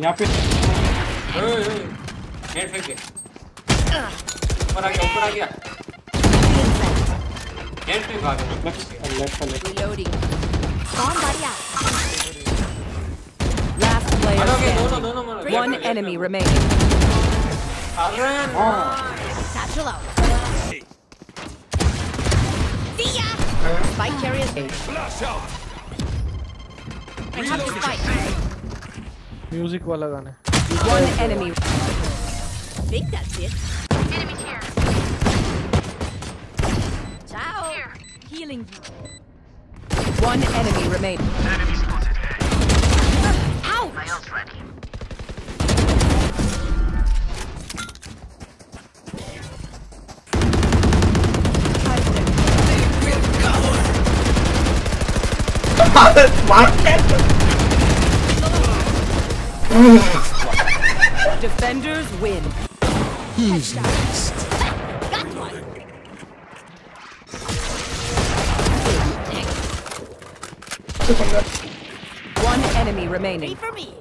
यहाँ पे नेट फेंक के ऊपर आ गया ऊपर आ गया नेट फेंक आ गया left left left Reloading. Bomb buddy out. Last player मारो के दोनों Flash out. I have to fight. Music wala gaana. One enemy. Think that's it. Enemy. Ciao. Here. Healing you. One enemy remaining. Enemy Defenders win. Got one. One enemy remaining. for me.